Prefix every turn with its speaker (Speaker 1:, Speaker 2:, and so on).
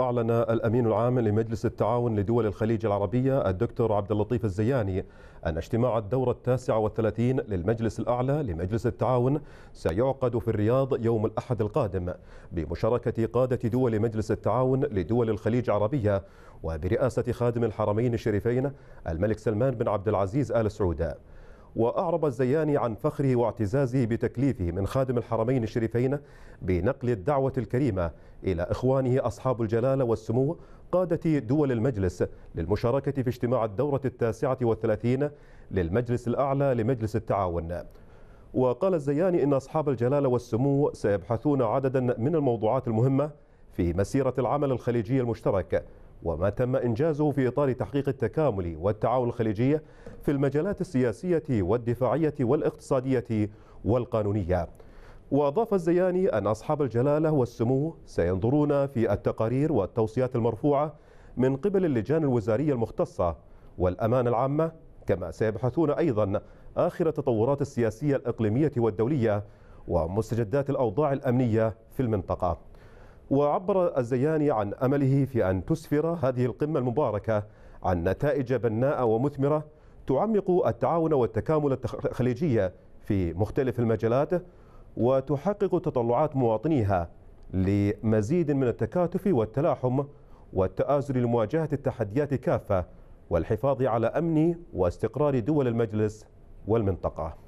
Speaker 1: أعلن الأمين العام لمجلس التعاون لدول الخليج العربية الدكتور عبد اللطيف الزياني أن اجتماع الدورة التاسعة والثلاثين للمجلس الأعلى لمجلس التعاون سيعقد في الرياض يوم الأحد القادم بمشاركة قادة دول مجلس التعاون لدول الخليج العربية وبرئاسة خادم الحرمين الشريفين الملك سلمان بن عبد العزيز آل سعود. وأعرب الزياني عن فخره واعتزازه بتكليفه من خادم الحرمين الشريفين بنقل الدعوة الكريمة إلى إخوانه أصحاب الجلالة والسمو قادة دول المجلس للمشاركة في اجتماع الدورة التاسعة والثلاثين للمجلس الأعلى لمجلس التعاون. وقال الزياني إن أصحاب الجلالة والسمو سيبحثون عددا من الموضوعات المهمة في مسيرة العمل الخليجي المشترك وما تم إنجازه في إطار تحقيق التكامل والتعاون الخليجي في المجالات السياسية والدفاعية والاقتصادية والقانونية. وأضاف الزياني أن أصحاب الجلالة والسمو سينظرون في التقارير والتوصيات المرفوعة من قبل اللجان الوزارية المختصة والأمانة العامة كما سيبحثون أيضا آخر التطورات السياسية الإقليمية والدولية ومستجدات الأوضاع الأمنية في المنطقة. وعبر الزياني عن أمله في أن تسفر هذه القمة المباركة عن نتائج بناءة ومثمرة تعمق التعاون والتكامل الخليجي في مختلف المجالات وتحقق تطلعات مواطنيها لمزيد من التكاتف والتلاحم والتآزر لمواجهة التحديات كافة والحفاظ على أمن واستقرار دول المجلس والمنطقة.